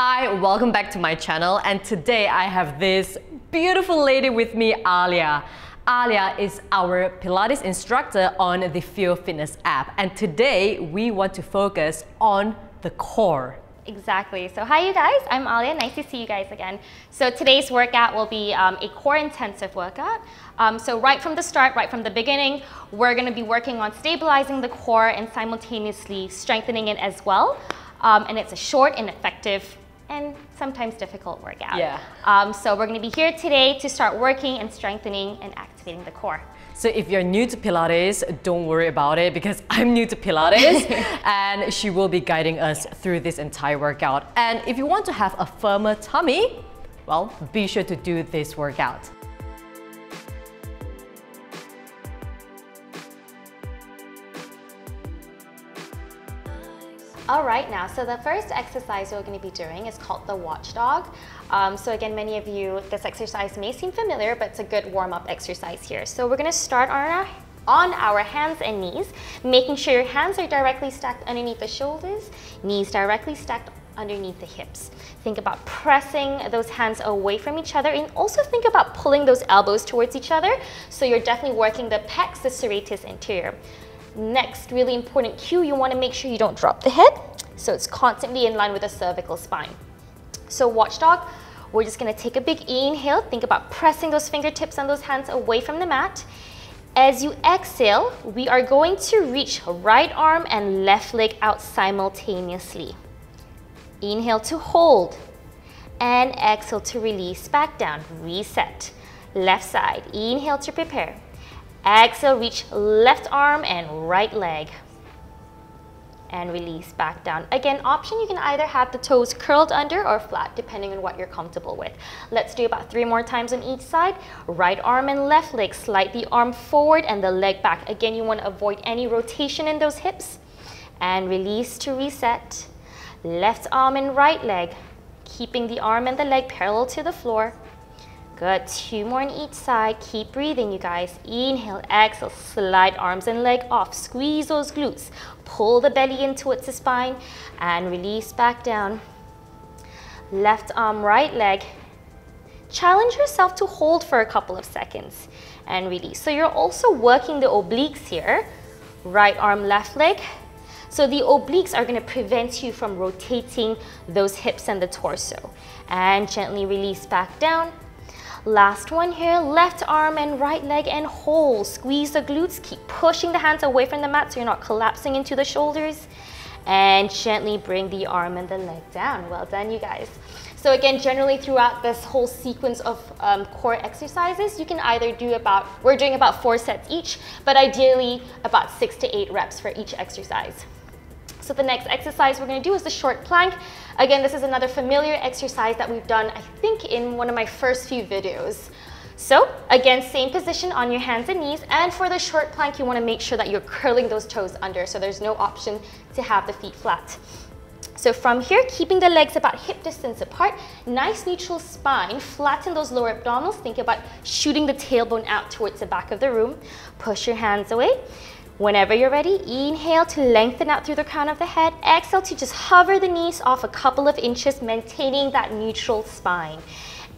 Hi, welcome back to my channel and today I have this beautiful lady with me, Alyaa. Alyaa is our Pilates instructor on the Fio Fitness app and today we want to focus on the core. Exactly. So hi you guys, I'm Alyaa. Nice to see you guys again. So today's workout will be um, a core intensive workout. Um, so right from the start, right from the beginning, we're going to be working on stabilizing the core and simultaneously strengthening it as well. Um, and it's a short and effective and sometimes difficult workout. Yeah. Um, so we're going to be here today to start working and strengthening and activating the core. So if you're new to Pilates, don't worry about it because I'm new to Pilates and she will be guiding us through this entire workout. And if you want to have a firmer tummy, well, be sure to do this workout. All right, now, so the first exercise we're going to be doing is called the watchdog. Um, so again, many of you, this exercise may seem familiar, but it's a good warm-up exercise here. So we're going to start on our, on our hands and knees, making sure your hands are directly stacked underneath the shoulders, knees directly stacked underneath the hips. Think about pressing those hands away from each other and also think about pulling those elbows towards each other. So you're definitely working the pecs, the serratus anterior. Next, really important cue, you wanna make sure you don't drop the head. So it's constantly in line with the cervical spine. So watchdog, we're just gonna take a big inhale. Think about pressing those fingertips and those hands away from the mat. As you exhale, we are going to reach right arm and left leg out simultaneously. Inhale to hold and exhale to release back down. Reset. Left side. Inhale to prepare. Exhale, reach left arm and right leg. And release back down. Again, option, you can either have the toes curled under or flat, depending on what you're comfortable with. Let's do about three more times on each side. Right arm and left leg, slide the arm forward and the leg back. Again, you want to avoid any rotation in those hips. And release to reset. Left arm and right leg, keeping the arm and the leg parallel to the floor. Good, two more on each side. Keep breathing, you guys. Inhale, exhale, slide arms and leg off. Squeeze those glutes. Pull the belly in towards the spine and release back down. Left arm, right leg. Challenge yourself to hold for a couple of seconds and release. So you're also working the obliques here. Right arm, left leg. So the obliques are gonna prevent you from rotating those hips and the torso. And gently release back down. Last one here, left arm and right leg and hold. Squeeze the glutes, keep pushing the hands away from the mat so you're not collapsing into the shoulders. And gently bring the arm and the leg down. Well done, you guys. So again, generally throughout this whole sequence of um, core exercises, you can either do about, we're doing about four sets each, but ideally about six to eight reps for each exercise. So the next exercise we're gonna do is the short plank. Again, this is another familiar exercise that we've done, I think, in one of my first few videos. So again, same position on your hands and knees. And for the short plank, you wanna make sure that you're curling those toes under. So there's no option to have the feet flat. So from here, keeping the legs about hip distance apart, nice neutral spine, flatten those lower abdominals. Think about shooting the tailbone out towards the back of the room. Push your hands away. Whenever you're ready, inhale to lengthen out through the crown of the head. Exhale to just hover the knees off a couple of inches, maintaining that neutral spine.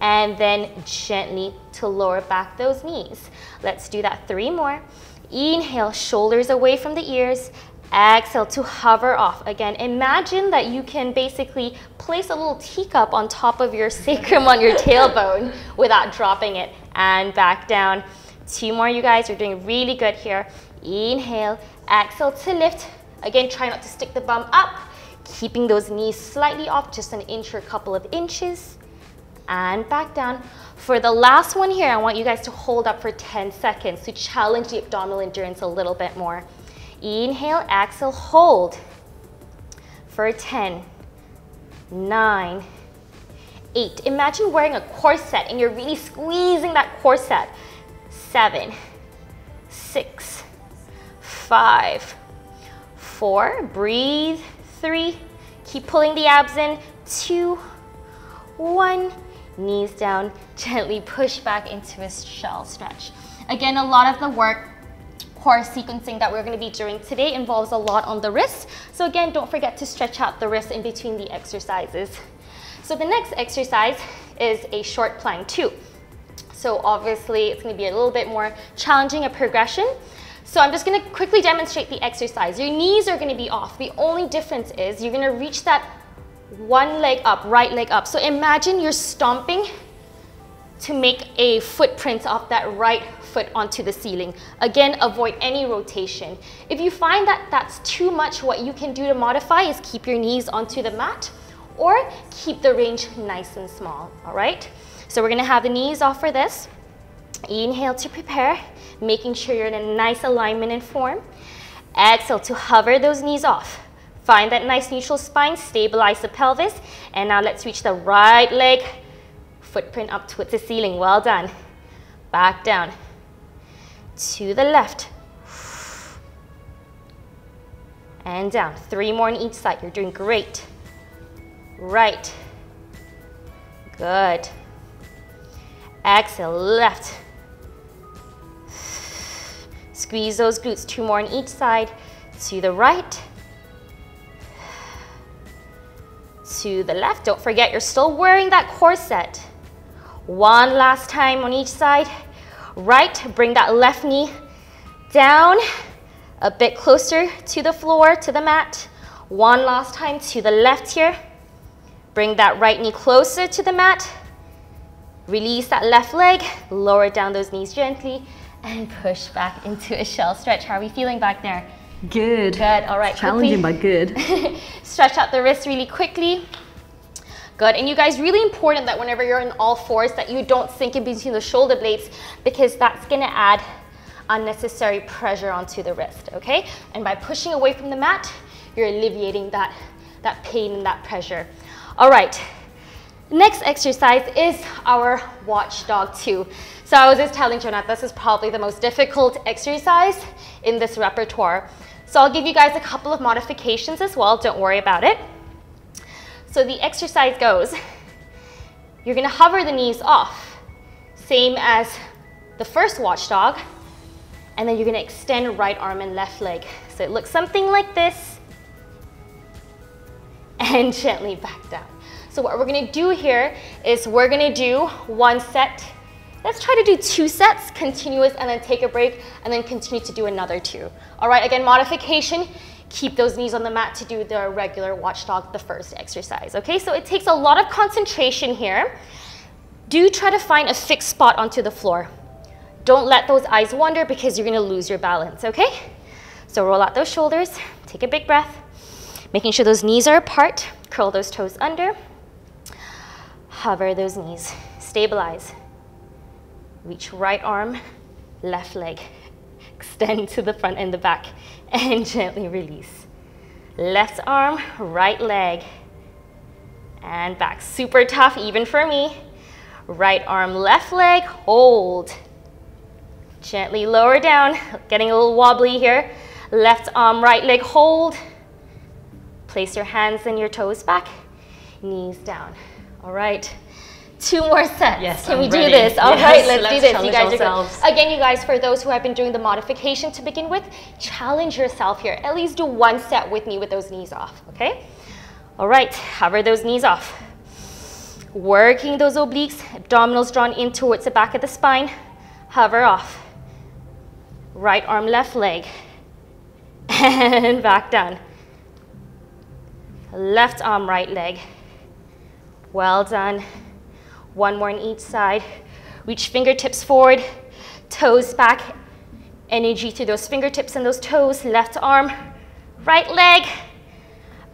And then gently to lower back those knees. Let's do that three more. Inhale, shoulders away from the ears. Exhale to hover off. Again, imagine that you can basically place a little teacup on top of your sacrum on your tailbone without dropping it. And back down. Two more, you guys. You're doing really good here. Inhale, exhale to lift. Again, try not to stick the bum up, keeping those knees slightly off, just an inch or a couple of inches. And back down. For the last one here, I want you guys to hold up for 10 seconds to challenge the abdominal endurance a little bit more. Inhale, exhale, hold for 10, 9, 8. Imagine wearing a corset and you're really squeezing that corset. 7, 6, five, four, breathe, three, keep pulling the abs in, two, one, knees down, gently push back into a shell stretch. Again, a lot of the work core sequencing that we're going to be doing today involves a lot on the wrists. So again, don't forget to stretch out the wrists in between the exercises. So the next exercise is a short plank too. So obviously it's gonna be a little bit more challenging, a progression. So I'm just gonna quickly demonstrate the exercise. Your knees are gonna be off. The only difference is you're gonna reach that one leg up, right leg up. So imagine you're stomping to make a footprint off that right foot onto the ceiling. Again, avoid any rotation. If you find that that's too much, what you can do to modify is keep your knees onto the mat or keep the range nice and small, all right? So we're gonna have the knees off for this. Inhale to prepare, making sure you're in a nice alignment and form. Exhale to hover those knees off. Find that nice neutral spine, stabilize the pelvis, and now let's reach the right leg, footprint up towards the ceiling. Well done. Back down. To the left. And down. Three more on each side. You're doing great. Right. Good. Exhale, left. Squeeze those glutes, two more on each side. To the right. To the left. Don't forget, you're still wearing that corset. One last time on each side. Right, bring that left knee down, a bit closer to the floor, to the mat. One last time to the left here. Bring that right knee closer to the mat. Release that left leg, lower down those knees gently, and push back into a shell stretch. How are we feeling back there? Good. Good, all right. Challenging but good. Stretch out the wrists really quickly. Good, and you guys, really important that whenever you're in all fours that you don't sink in between the shoulder blades because that's gonna add unnecessary pressure onto the wrist, okay? And by pushing away from the mat, you're alleviating that, that pain and that pressure. All right, Next exercise is our watchdog two. So I was just telling Joanna, this is probably the most difficult exercise in this repertoire. So I'll give you guys a couple of modifications as well, don't worry about it. So the exercise goes, you're gonna hover the knees off, same as the first watchdog, and then you're gonna extend right arm and left leg. So it looks something like this, and gently back down. So what we're gonna do here is we're gonna do one set. Let's try to do two sets, continuous, and then take a break, and then continue to do another two. All right, again, modification, keep those knees on the mat to do the regular watchdog, the first exercise, okay? So it takes a lot of concentration here. Do try to find a fixed spot onto the floor. Don't let those eyes wander because you're gonna lose your balance, okay? So roll out those shoulders, take a big breath, making sure those knees are apart, curl those toes under, Hover those knees. Stabilize. Reach right arm, left leg. Extend to the front and the back. And gently release. Left arm, right leg. And back. Super tough, even for me. Right arm, left leg. Hold. Gently lower down. Getting a little wobbly here. Left arm, right leg. Hold. Place your hands and your toes back. Knees down. All right. Two more sets. Yes, Can I'm we ready. do this? All yes, right, let's, let's do this. You guys ourselves. are good. Again, you guys, for those who have been doing the modification to begin with, challenge yourself here. At least do one set with me with those knees off, okay? All right, hover those knees off. Working those obliques, abdominals drawn in towards the back of the spine. Hover off. Right arm, left leg. And back down. Left arm, right leg. Well done. One more on each side. Reach fingertips forward, toes back. Energy to those fingertips and those toes. Left arm, right leg.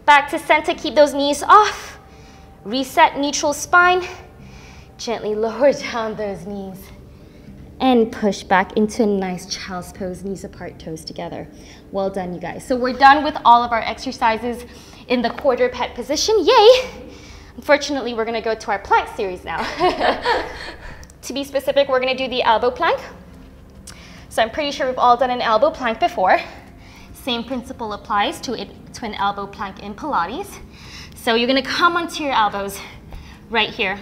Back to center, keep those knees off. Reset neutral spine. Gently lower down those knees. And push back into a nice child's pose, knees apart, toes together. Well done, you guys. So we're done with all of our exercises in the quadruped position. Yay! Unfortunately, we're gonna go to our plank series now. to be specific, we're gonna do the elbow plank. So I'm pretty sure we've all done an elbow plank before. Same principle applies to, it, to an elbow plank in Pilates. So you're gonna come onto your elbows right here.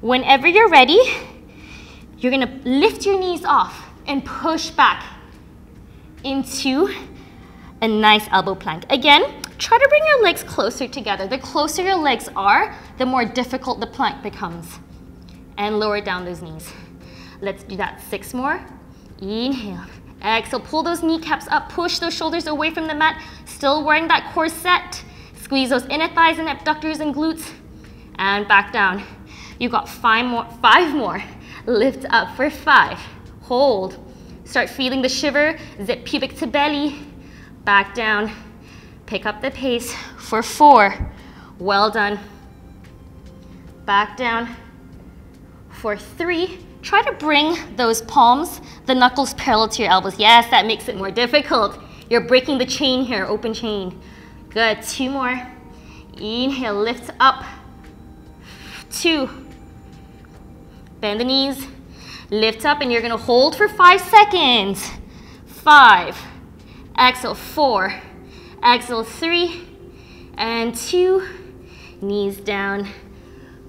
Whenever you're ready, you're gonna lift your knees off and push back into a nice elbow plank. Again, try to bring your legs closer together. The closer your legs are, the more difficult the plank becomes. And lower down those knees. Let's do that six more. Inhale. Exhale, pull those kneecaps up, push those shoulders away from the mat, still wearing that corset. Squeeze those inner thighs and abductors and glutes. And back down. You got five more, five more. Lift up for five. Hold. Start feeling the shiver. Zip pubic to belly. Back down. Pick up the pace for four. Well done. Back down for three. Try to bring those palms, the knuckles parallel to your elbows. Yes, that makes it more difficult. You're breaking the chain here, open chain. Good, two more. Inhale, lift up. Two. Bend the knees, lift up, and you're gonna hold for five seconds. Five. Exhale, four. Exhale, three and two. Knees down,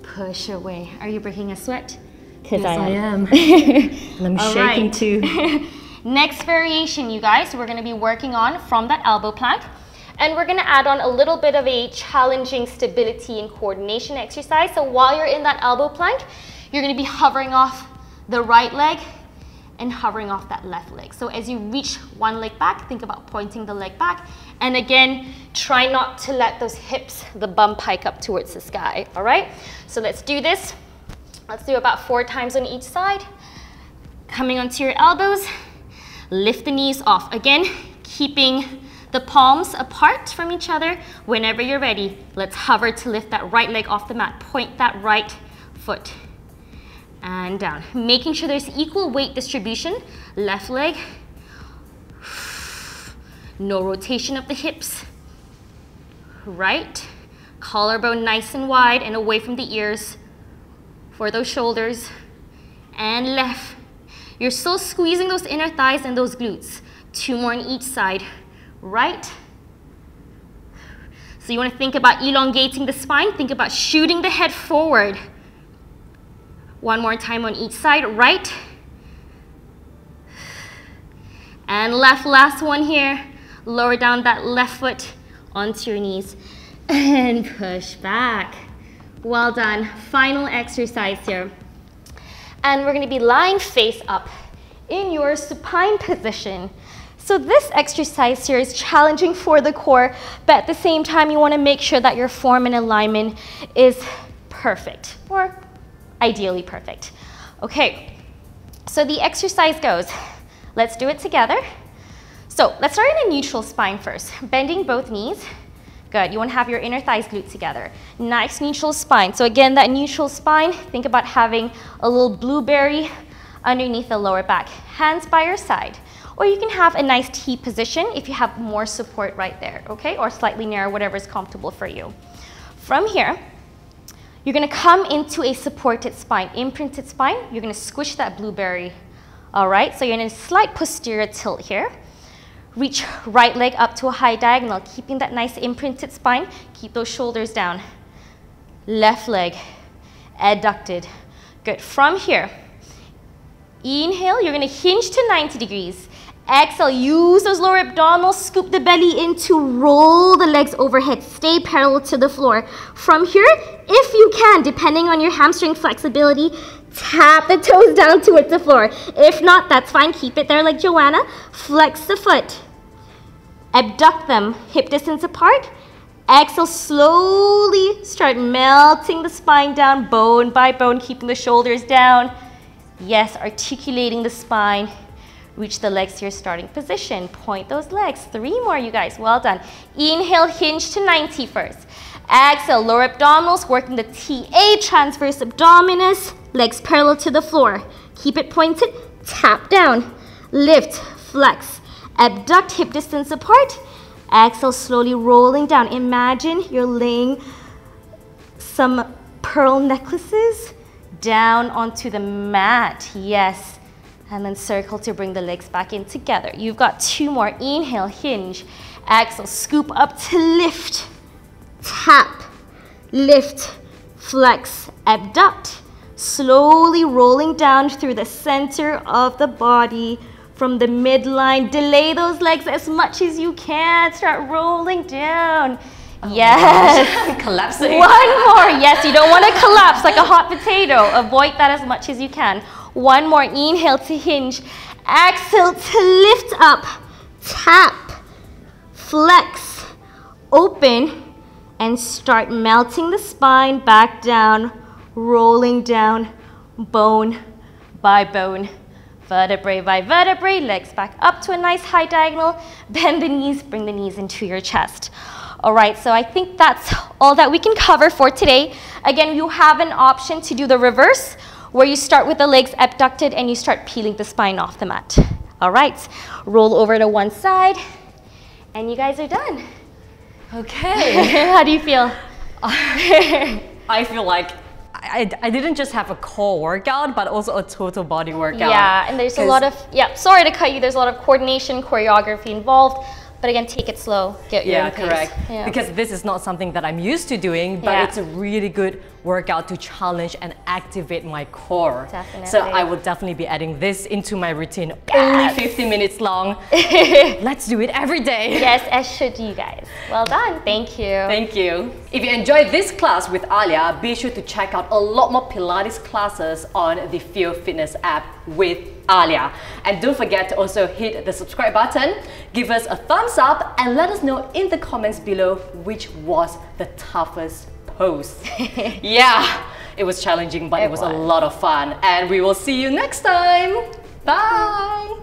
push away. Are you breaking a sweat? Because yes, I am. I am. and I'm shaking right. too. Next variation, you guys, we're gonna be working on from that elbow plank. And we're gonna add on a little bit of a challenging stability and coordination exercise. So while you're in that elbow plank, you're gonna be hovering off the right leg and hovering off that left leg. So as you reach one leg back, think about pointing the leg back. And again, try not to let those hips, the bum pike up towards the sky, all right? So let's do this. Let's do about four times on each side. Coming onto your elbows, lift the knees off. Again, keeping the palms apart from each other. Whenever you're ready, let's hover to lift that right leg off the mat. Point that right foot and down. Making sure there's equal weight distribution. Left leg. No rotation of the hips. Right. Collarbone nice and wide and away from the ears for those shoulders. And left. You're still squeezing those inner thighs and those glutes. Two more on each side. Right. So you want to think about elongating the spine. Think about shooting the head forward. One more time on each side, right. And left, last one here. Lower down that left foot onto your knees and push back. Well done. Final exercise here. And we're gonna be lying face up in your supine position. So this exercise here is challenging for the core, but at the same time, you wanna make sure that your form and alignment is perfect, or ideally perfect. Okay, so the exercise goes, let's do it together. So let's start in a neutral spine first, bending both knees. Good, you wanna have your inner thighs glued together. Nice neutral spine. So again, that neutral spine, think about having a little blueberry underneath the lower back. Hands by your side. Or you can have a nice T position if you have more support right there, okay? Or slightly narrow, whatever is comfortable for you. From here, you're gonna come into a supported spine, imprinted spine. You're gonna squish that blueberry. All right, so you're in a slight posterior tilt here. Reach right leg up to a high diagonal, keeping that nice imprinted spine. Keep those shoulders down. Left leg, adducted. Good, from here, inhale, you're gonna hinge to 90 degrees. Exhale, use those lower abdominals, scoop the belly in to roll the legs overhead. Stay parallel to the floor. From here, if you can, depending on your hamstring flexibility, tap the toes down towards the floor. If not, that's fine. Keep it there like Joanna. Flex the foot. Abduct them, hip distance apart. Exhale, slowly start melting the spine down, bone by bone, keeping the shoulders down. Yes, articulating the spine. Reach the legs to your starting position. Point those legs. Three more, you guys. Well done. Inhale, hinge to 90 first. Exhale, lower abdominals, working the TA, transverse abdominis, legs parallel to the floor. Keep it pointed, tap down, lift, flex, abduct hip distance apart. Exhale, slowly rolling down. Imagine you're laying some pearl necklaces down onto the mat. Yes, and then circle to bring the legs back in together. You've got two more. Inhale, hinge. Exhale, scoop up to lift. Tap, lift, flex, abduct. Slowly rolling down through the center of the body from the midline. Delay those legs as much as you can. Start rolling down. Oh yes. Collapsing. One more. Yes, you don't want to collapse like a hot potato. Avoid that as much as you can. One more. Inhale to hinge. Exhale to lift up. Tap. Flex. Open. And start melting the spine back down. Rolling down. Bone by bone vertebrae by vertebrae, legs back up to a nice high diagonal, bend the knees, bring the knees into your chest. All right, so I think that's all that we can cover for today. Again, you have an option to do the reverse, where you start with the legs abducted and you start peeling the spine off the mat. All right, roll over to one side, and you guys are done. Okay. How do you feel? I feel like I, I didn't just have a core workout, but also a total body workout. Yeah, and there's a lot of, yeah, sorry to cut you, there's a lot of coordination, choreography involved. But again, take it slow. Get your yeah, correct. Yeah. Because this is not something that I'm used to doing, but Yeah. it's a really good workout to challenge and activate my core. Definitely. So I will definitely be adding this into my routine. Only 50 minutes long. Let's do it every day. yes, as should you guys. Well done. Thank you. Thank you. If you enjoyed this class with Alyaa, be sure to check out a lot more Pilates classes on the Fio Fitness app with Alyaa. And don't forget to also hit the subscribe button, give us a thumbs up, and let us know in the comments below which was the toughest pose. yeah, it was challenging, but it, It was, a lot of fun. And we will see you next time. Bye.